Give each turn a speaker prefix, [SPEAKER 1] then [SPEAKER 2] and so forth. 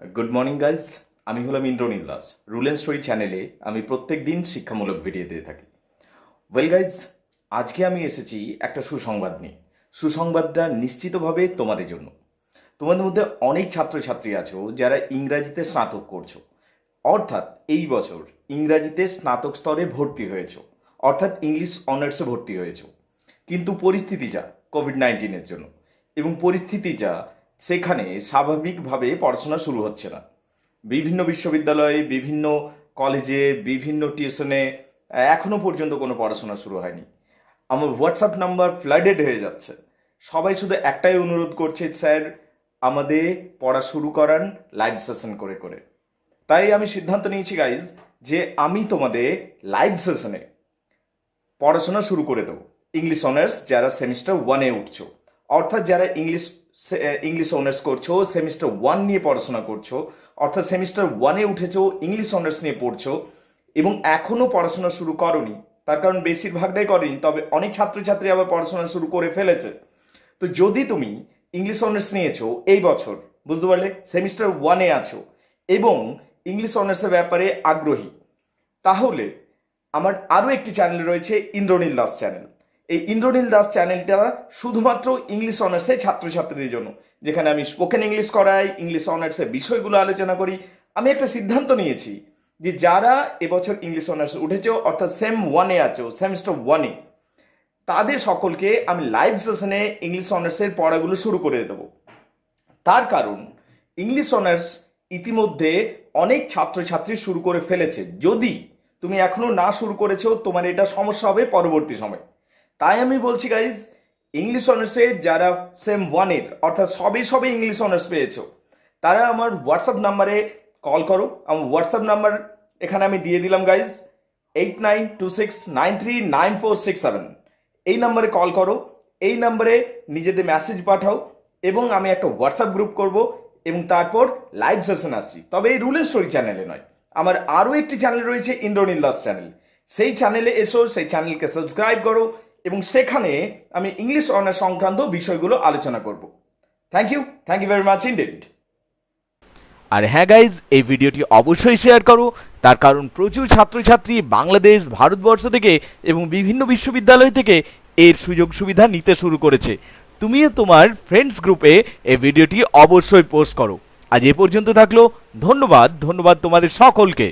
[SPEAKER 1] Good morning guys আমি হলাম Indranil Das. Rule and story চ্যানেলে আমি প্রত্যেক দিন শিক্ষামূলক ভিডিও দিয়ে থাকি। ওয়েল গাইজ আজকে আমি এসেছি একটা সুসংবাদ নিয়ে। সুসংবাদটা নিশ্চিতভাবে তোমাদের জন্য। তোমাদের মধ্যে অনেক ছাত্রছাত্রী আছো যারা ইংরাজিতে স্নাতক করছ। অর্থাৎ এই বছর ইংরাজিতে স্নাতক স্তরে ভর্তি হয়েছো। অর্থাৎ ইংলিশ অনার্সে ভর্তি হয়েছো। কিন্তু পরিস্থিতি যা কোভিড নাইন্টিনের জন্য এবং পরিস্থিতি যা সেখানে স্বাভাবিকভাবে পড়াশোনা শুরু হচ্ছে না। বিভিন্ন বিশ্ববিদ্যালয়ে, বিভিন্ন কলেজে, বিভিন্ন টিউশনে এখনও পর্যন্ত কোনো পড়াশোনা শুরু হয়নি। আমার হোয়াটসঅ্যাপ নাম্বার ফ্লাডেড হয়ে যাচ্ছে। সবাই শুধু একটাই অনুরোধ করছে, স্যার, আমাদের পড়া শুরু করান লাইভ সেশন করে করে। তাই আমি সিদ্ধান্ত নিয়েছি গাইজ যে আমি তোমাদের লাইভ সেশনে পড়াশোনা শুরু করে দেবো। ইংলিশ অনার্স যারা সেমিস্টার ওয়ানে উঠছো। অর্থাৎ যারা ইংলিশ ইংলিশ অনার্স করছ সেমিস্টার ওয়ান নিয়ে পড়াশোনা করছ, অর্থাৎ সেমিস্টার ওয়ানে উঠেছো ইংলিশ অনার্স নিয়ে পড়ছো, এবং এখনও পড়াশোনা শুরু করনি, তার কারণ বেশিরভাগটাই করেনি, তবে অনেক ছাত্রছাত্রী আবার পড়াশোনা শুরু করে ফেলেছে। তো যদি তুমি ইংলিশ অনার্স নিয়েছো এই বছর, বুঝতে পারলে সেমিস্টার ওয়ানে আছো, এবং ইংলিশ অনার্সের ব্যাপারে আগ্রহী, তাহলে আমার আরও একটি চ্যানেল রয়েছে ইন্দ্রনীল দাস চ্যানেল এই ইন্দ্রনীল দাস চ্যানেলটা শুধুমাত্র ইংলিশ অনার্সের ছাত্রছাত্রীদের জন্য। যেখানে আমি স্পোকেন ইংলিশ করাই ইংলিশ অনার্সের বিষয়গুলো আলোচনা করি। আমি একটা সিদ্ধান্ত নিয়েছি যে যারা এবছর ইংলিশ অনার্স উঠেছো, অর্থাৎ সেম ওয়ানে আছো সেমিস্টার ওয়ানে তাদের সকলকে আমি লাইভ সেশনে ইংলিশ অনার্সের পড়াগুলো শুরু করে দেবো। তার কারণ ইংলিশ অনার্স ইতিমধ্যে অনেক ছাত্রছাত্রী শুরু করে ফেলেছে। যদি তুমি এখনও না শুরু করেছ, তোমার এটা সমস্যা হবে পরবর্তী সময়। তাই আমি বলছি গাইজ ইংলিশ অনার্সে যারা সেম ওয়ানের অর্থাৎ সবে সবে ইংলিশ অনার্স পেয়েছ, তারা আমার হোয়াটসঅ্যাপ নাম্বারে কল করো। আমার হোয়াটসঅ্যাপ নাম্বার এখানে আমি দিয়ে দিলাম guys eight nine two six nine three nine four six seven এই নাম্বারে কল করো, এই নাম্বারে নিজেদের মেসেজ পাঠাও এবং আমি একটা হোয়াটসঅ্যাপ গ্রুপ করব এবং তারপর লাইভ সেশন আসছি। তবে এই রুলের স্টোরি চ্যানেলে নয়, আমার আরও একটি চ্যানেল রয়েছে ইন্দ্রনীল দাস চ্যানেল সেই চ্যানেলে এসো, সেই চ্যানেলকে সাবস্ক্রাইব করো এবং সেখানে আমি ইংলিশ অনার্স সংক্রান্ত বিষয়গুলো আলোচনা করব। Thank you thank you very much indeed
[SPEAKER 2] আর হ্যাঁ গাইজ এই ভিডিওটি অবশ্যই শেয়ার করো। তার কারণ প্রচুর ছাত্রছাত্রী বাংলাদেশ, ভারতবর্ষ থেকে এবং বিভিন্ন বিশ্ববিদ্যালয় থেকে এর সুযোগ সুবিধা নিতে শুরু করেছে। তুমিও তোমার ফ্রেন্ডস গ্রুপে এই ভিডিওটি অবশ্যই পোস্ট করো। আজ এ পর্যন্ত থাকল। ধন্যবাদ। ধন্যবাদ তোমাদের সকলকে।